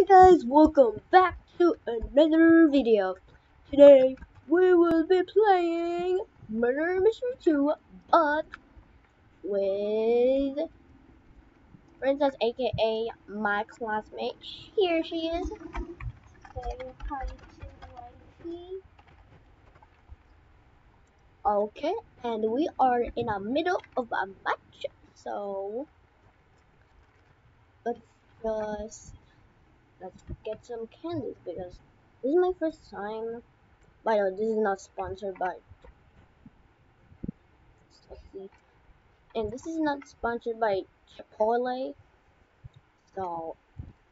Hey guys, welcome back to another video. Today we will be playing Murder Mystery 2, but with Princess aka my classmate. Here she is. Okay, and we are in the middle of a match, so let's just let's get some candies because this is my first time. By the way, this is not sponsored by and this is not sponsored by Chipotle. So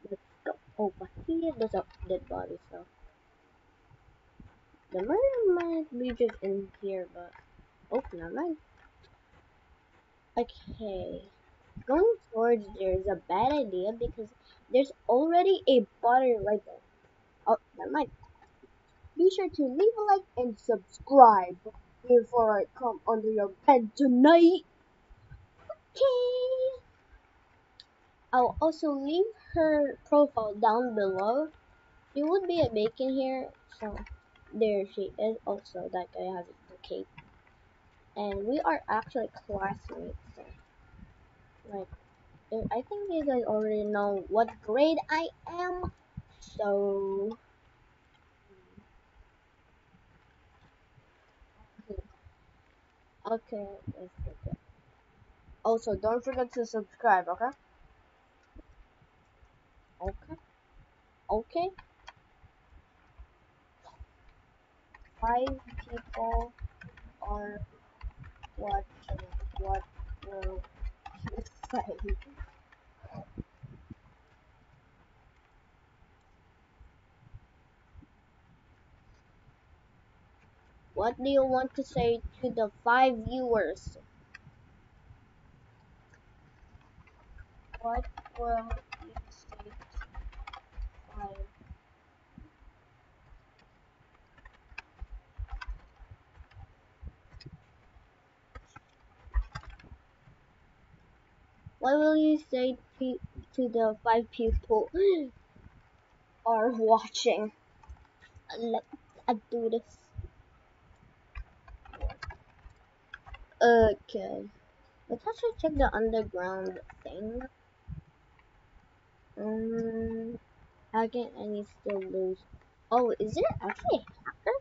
let's go. But here there's a dead body. So the murder might be just in here, but oh, never mind. Okay, going towards there is a bad idea because there's already a body right there. Oh, never mind. Be sure to leave a like and subscribe before I come under your bed tonight. Okay. I'll also leave her profile down below. She would be a bacon here, so there she is. Also, that guy has a cape. And we are actually classmates. Like, eh, I think you guys already know what grade I am. So, hmm. okay, let's get. Also, don't forget to subscribe, okay? Okay. Okay. Five people are watching what will What do you want to say to the five viewers? What will you say to five? What will you say to, the five people are watching? Let's do this. Okay. Let's actually check the underground thing. Um, again, I need to lose. Oh, is it actually a hacker?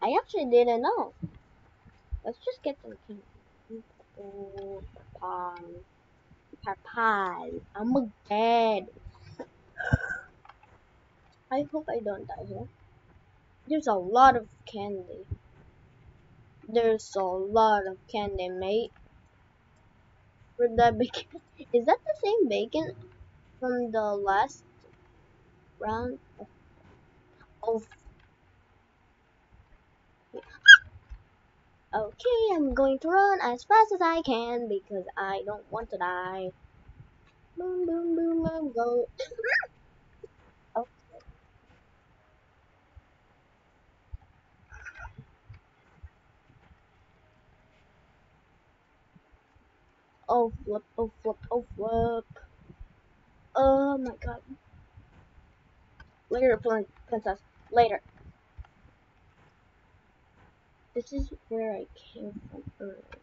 I actually didn't know. Let's just get some candy. Oh. Pie. I'm a dead. I hope I don't die here. There's a lot of candy. There's a lot of candy, mate. For that bacon. Is that the same bacon from the last round of Okay, I'm going to run as fast as I can because I don't want to die. Boom, boom, boom, boom, go. okay. Oh, flip, oh, flip, oh, flip. Oh my god. Later, princess. Later. This is where I came from earlier.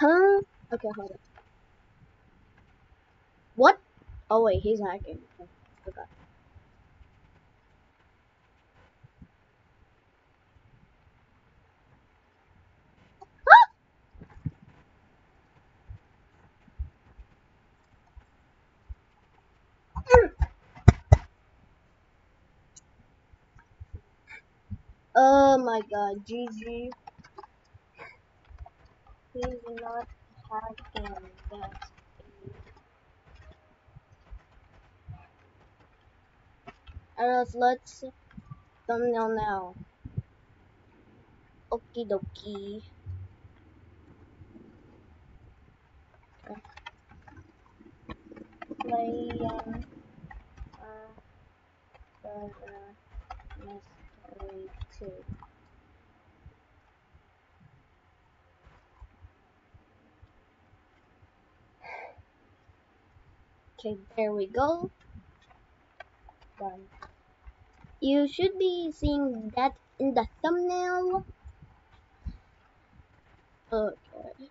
Huh? Okay, hold on. What? Oh wait, he's hacking. Okay, forgot. Oh my god, GG. He's not hacking that. Alright, let's thumbnail now. Okie dokie. Playing uh, uh, uh, Okay, there we go. Done. You should be seeing that in the thumbnail. Okay.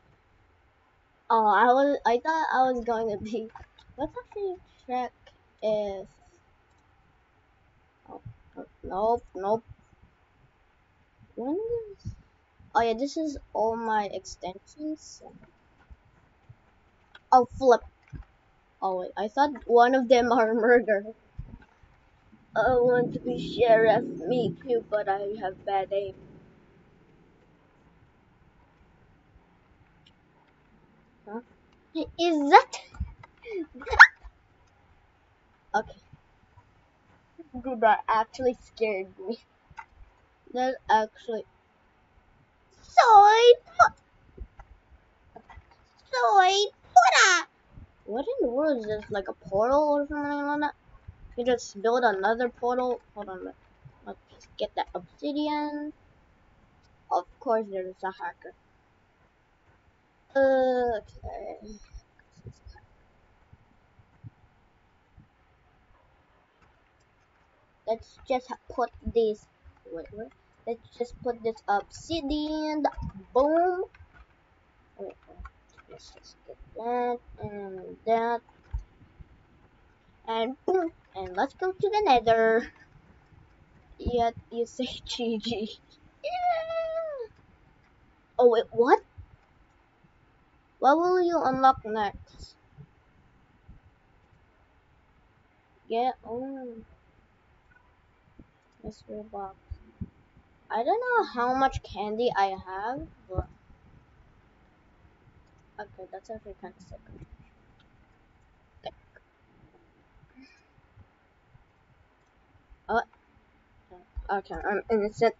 Oh, I was I thought I was going to be. Let's actually check if. Oh, nope, nope. Oh yeah, this is all my extensions. Oh flip. Oh wait, I thought one of them are murder. I want to be sheriff, me too, but I have bad aim. Huh? Is that? okay. Dude, actually scared me. That actually. Soy. Soy. What in the world is this? Like a portal or something like that? You just build another portal. Hold on. Let's get that obsidian. Of course, there's a hacker. Okay. Let's just put this. Wait, wait. Let's just put this obsidian. Boom. Let's just get that and that. And boom. And let's go to the nether. Yet you say GG. Yeah. Oh wait, what? What will you unlock next? Get on. Mystery box. I don't know how much candy I have, but okay, that's actually kind of sick. Oh, okay, I'm innocent.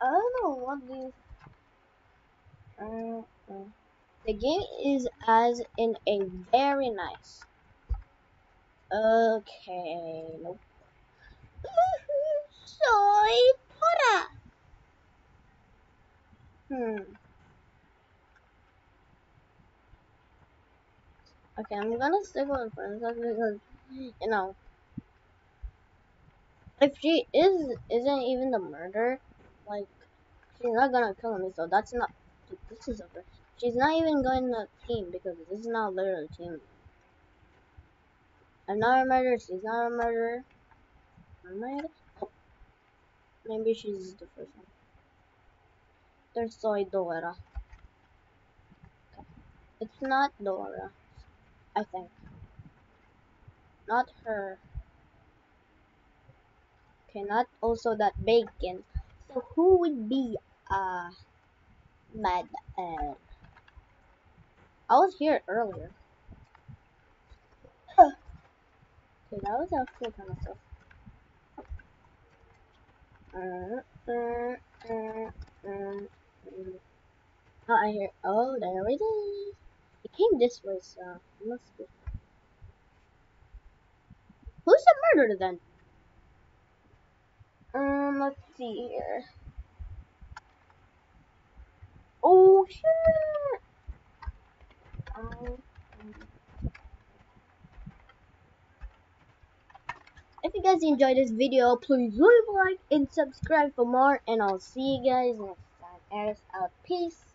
I don't know what these. Uh, uh, the game is as in a very nice. Okay, nope. Soy Pora. Hmm. Okay, I'm gonna stick with princess because you know if she is isn't even the murder, like she's not gonna kill me. So that's not. This is over. She's not even going to team because this is not literally team. I'm not a murderer. She's not a murderer. Am? Maybe she's the first one. There's Soy Dora. It's not Dora. I think. Not her. Okay, not also that bacon. So who would be uh mad I was here earlier. okay, that was actually kind of stuff. Uh, uh, uh, oh, I hear. Oh, there it is. It came this way, so it must be. Who's the murderer then? Um, let's see here. Oh shit! Um, if you guys enjoyed this video, please leave a like and subscribe for more, and I'll see you guys next time. Eros out. Uh, peace.